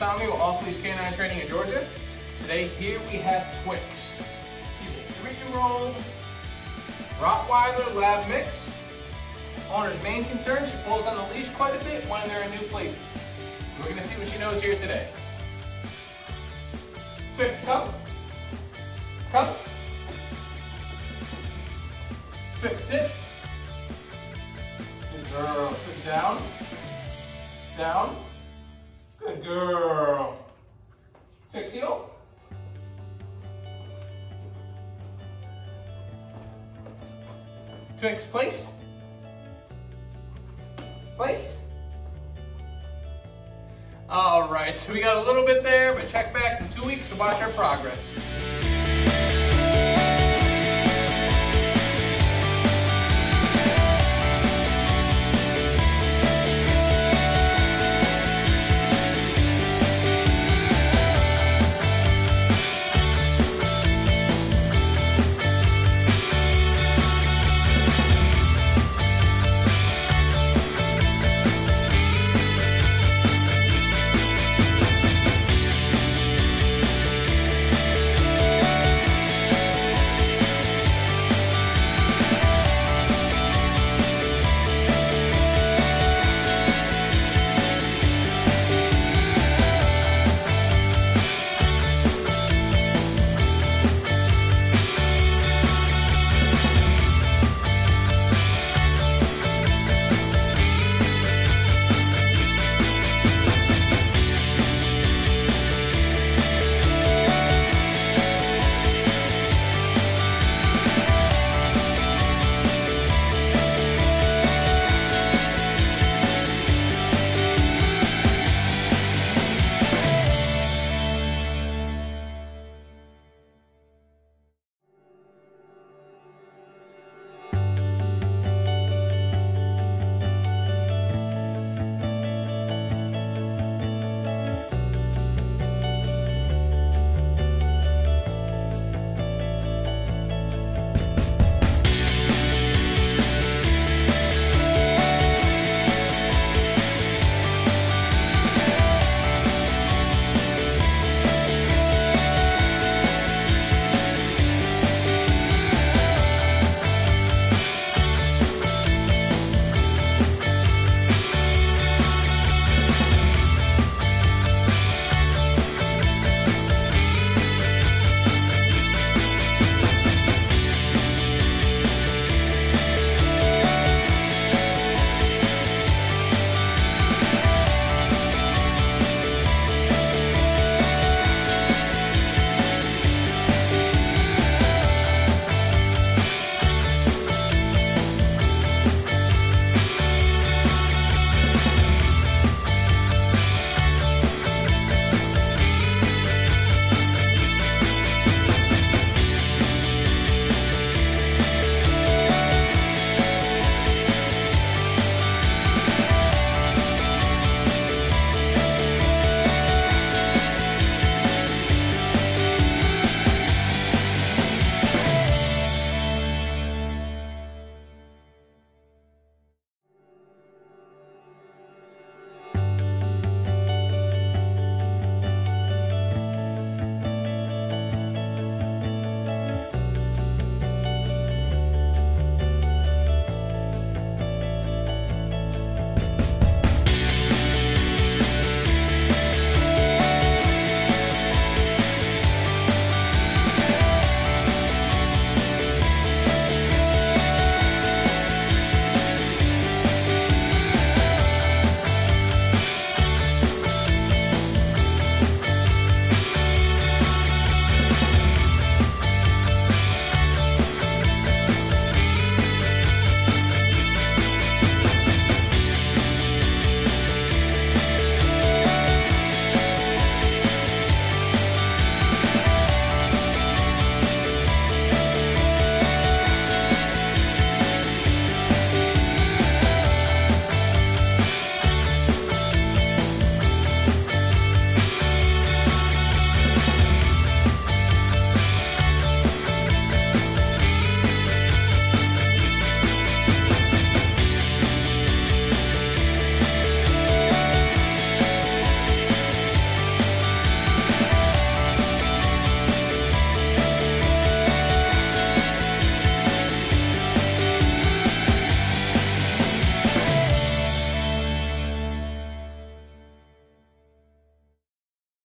Tommy with Off Leash Canine Training in Georgia. Today, here we have Twix. She's a three-year-old Rottweiler Lab mix. Owner's main concern, she pulls on the leash quite a bit when they're in new places. We're gonna see what she knows here today. Twix, come. Come. Twix, sit. Good girl. Twix, down. Down. Good girl. Twix, heel. Twix, place. Place. All right, so we got a little bit there, but check back in two weeks to watch our progress.